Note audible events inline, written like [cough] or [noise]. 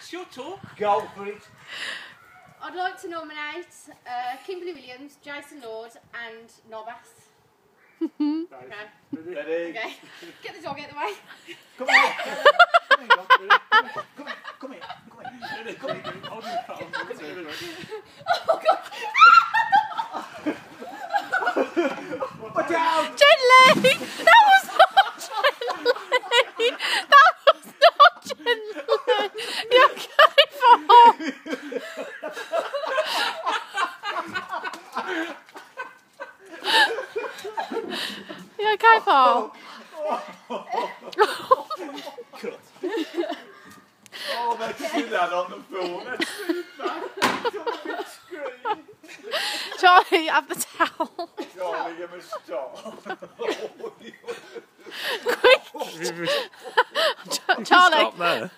Shut up. Go for it. I'd like to nominate uh, Kimberly Williams, Jason Lord, and Novas. Okay. Ready? Okay. Get the dog out of the way. Come here. Come here. Come here. Come here. Come here. Come here. Hold your phone. Oh God! Watch out! Gently! That was not gently! That was not gently! You okay, Paul? You okay, Paul? Cut. Oh, let's see that on the phone. Let's see that. It's on the. Charlie, have the towel. Charlie, give me a stop. Quick! [laughs] Charlie, Stop there.